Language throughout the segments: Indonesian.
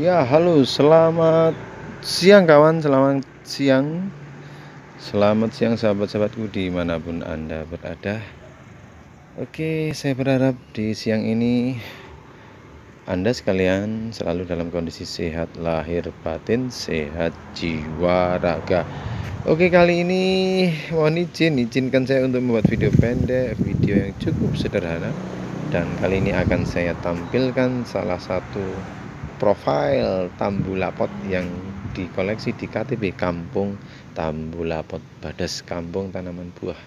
Ya, halo, selamat siang kawan, selamat siang. Selamat siang sahabat-sahabatku di mana pun Anda berada. Oke, saya berharap di siang ini Anda sekalian selalu dalam kondisi sehat lahir batin, sehat jiwa raga. Oke, kali ini mohon izin, izinkan saya untuk membuat video pendek, video yang cukup sederhana. Dan kali ini akan saya tampilkan salah satu profil tambulapot yang dikoleksi di KTP Kampung Tambulapot Badas Kampung Tanaman Buah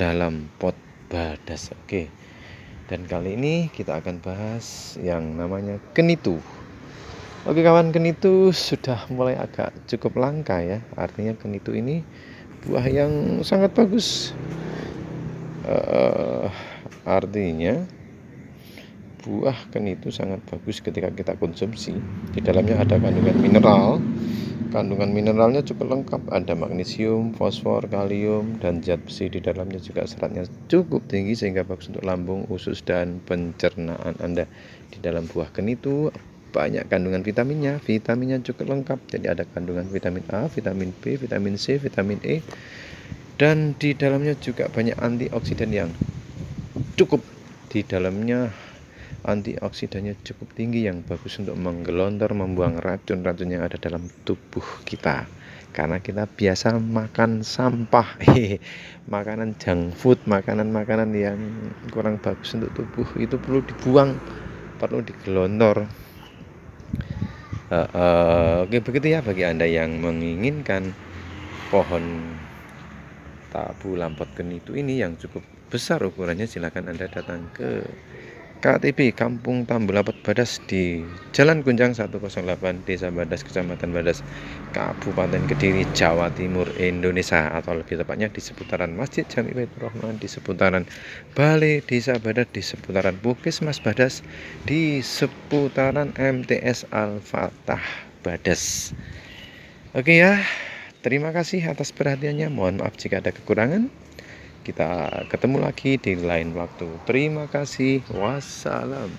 dalam pot badas. Oke. Dan kali ini kita akan bahas yang namanya kenitu. Oke kawan kenitu sudah mulai agak cukup langka ya. Artinya kenitu ini buah yang sangat bagus. Uh, artinya buah itu sangat bagus ketika kita konsumsi. Di dalamnya ada kandungan mineral. Kandungan mineralnya cukup lengkap. Ada magnesium fosfor kalium dan zat besi di dalamnya juga seratnya cukup tinggi sehingga bagus untuk lambung usus dan pencernaan anda. Di dalam buah itu banyak kandungan vitaminnya. Vitaminnya cukup lengkap. Jadi ada kandungan vitamin A vitamin B vitamin C vitamin E. Dan di dalamnya juga banyak antioksidan yang cukup. Di dalamnya antioksidannya cukup tinggi yang bagus untuk menggelontor membuang racun-racun yang ada dalam tubuh kita. Karena kita biasa makan sampah. Makanan junk food makanan-makanan yang kurang bagus untuk tubuh itu perlu dibuang perlu digelontor. Uh, uh, oke begitu ya bagi anda yang menginginkan pohon tabu lampot genitu ini yang cukup besar ukurannya silahkan anda datang ke KTP Kampung Tambulapet Badas di Jalan Kunjang 108 Desa Badas Kecamatan Badas Kabupaten Kediri Jawa Timur Indonesia. Atau lebih tepatnya di seputaran Masjid Jami Baitur Rahman di seputaran Balai Desa Badas di seputaran Bukis Mas Badas di seputaran MTS Al-Fatah Badas. Oke ya terima kasih atas perhatiannya. Mohon maaf jika ada kekurangan kita ketemu lagi di lain waktu. Terima kasih. Wassalam.